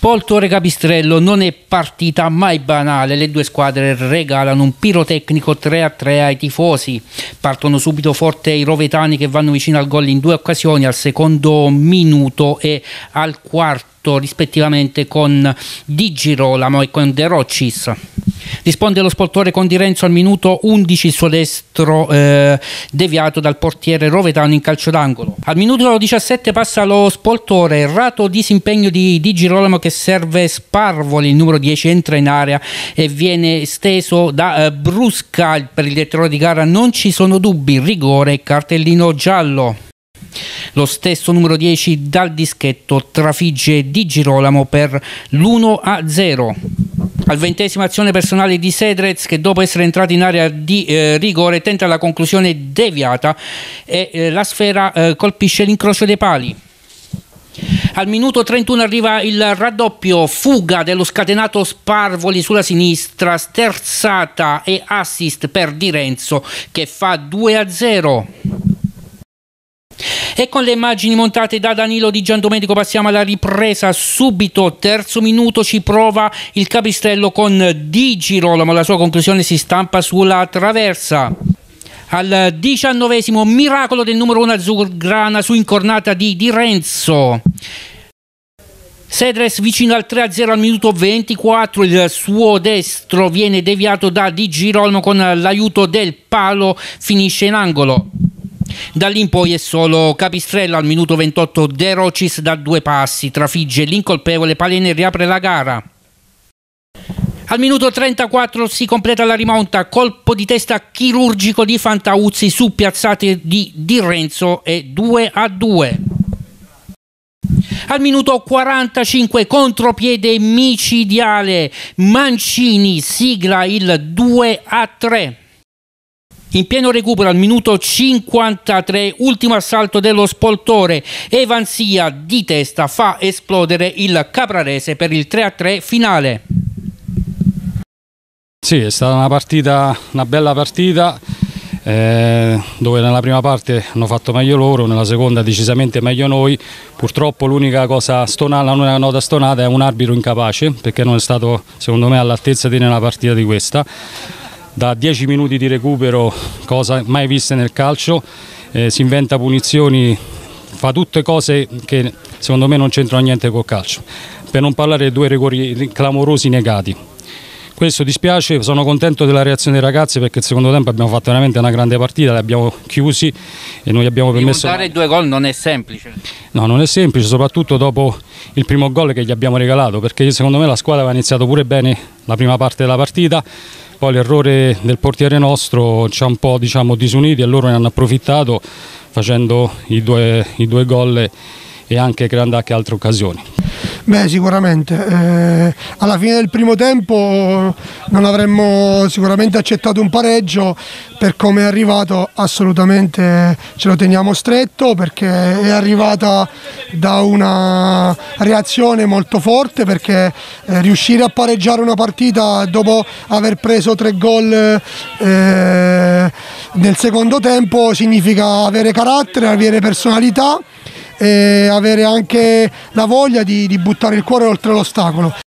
Spoltore Capistrello non è partita mai banale, le due squadre regalano un pirotecnico 3 a 3 ai tifosi, partono subito forte i rovetani che vanno vicino al gol in due occasioni, al secondo minuto e al quarto rispettivamente con Di Girolamo e con De Roccis. Risponde lo sportore con Di Renzo al minuto 11 il suo destro eh, deviato dal portiere Rovetano in calcio d'angolo. Al minuto 17 passa lo spoltore, errato disimpegno di Di Girolamo che serve Sparvoli, il numero 10 entra in area e viene steso da eh, Brusca per il direttore di gara. Non ci sono dubbi, rigore, cartellino giallo. Lo stesso numero 10 dal dischetto trafigge Di Girolamo per l'1 a 0 al ventesimo azione personale di Sedrez che dopo essere entrato in area di eh, rigore tenta la conclusione deviata e eh, la sfera eh, colpisce l'incrocio dei pali. Al minuto 31 arriva il raddoppio, fuga dello scatenato Sparvoli sulla sinistra, sterzata e assist per Di Renzo che fa 2 a 0. E con le immagini montate da Danilo Di Giandomenico passiamo alla ripresa subito. Terzo minuto ci prova il Capistrello con Di Girolamo. La sua conclusione si stampa sulla traversa. Al diciannovesimo miracolo del numero 1 Azzurgrana su incornata di Di Renzo. Sedres vicino al 3-0 al minuto 24, il suo destro viene deviato da Di Girolamo con l'aiuto del palo, finisce in angolo. Da lì in poi è solo Capistrello al minuto 28 De Rocis da due passi, trafigge l'incolpevole, Palene riapre la gara. Al minuto 34 si completa la rimonta, colpo di testa chirurgico di Fantauzzi su piazzate di Di Renzo e 2 a 2. Al minuto 45 contropiede micidiale Mancini sigla il 2 a 3. In pieno recupero al minuto 53, ultimo assalto dello spoltore, Evansia di testa fa esplodere il Caprarese per il 3-3 finale. Sì, è stata una partita, una bella partita, eh, dove nella prima parte hanno fatto meglio loro, nella seconda decisamente meglio noi. Purtroppo l'unica cosa stonata, l'unica nota stonata è un arbitro incapace, perché non è stato secondo me all'altezza di una partita di questa da 10 minuti di recupero, cosa mai vista nel calcio, eh, si inventa punizioni, fa tutte cose che secondo me non c'entrano niente col calcio, per non parlare di due rigori clamorosi negati. Questo dispiace, sono contento della reazione dei ragazzi perché il secondo tempo abbiamo fatto veramente una grande partita, li abbiamo chiusi e noi abbiamo permesso... Dare due gol non è semplice. No, non è semplice, soprattutto dopo il primo gol che gli abbiamo regalato, perché secondo me la squadra aveva iniziato pure bene la prima parte della partita, poi l'errore del portiere nostro ci ha un po' diciamo, disuniti e loro ne hanno approfittato facendo i due, i due gol e anche creando anche altre occasioni. Beh, sicuramente. Eh, alla fine del primo tempo non avremmo sicuramente accettato un pareggio, per come è arrivato assolutamente ce lo teniamo stretto perché è arrivata da una reazione molto forte perché eh, riuscire a pareggiare una partita dopo aver preso tre gol eh, nel secondo tempo significa avere carattere, avere personalità e avere anche la voglia di, di buttare il cuore oltre l'ostacolo.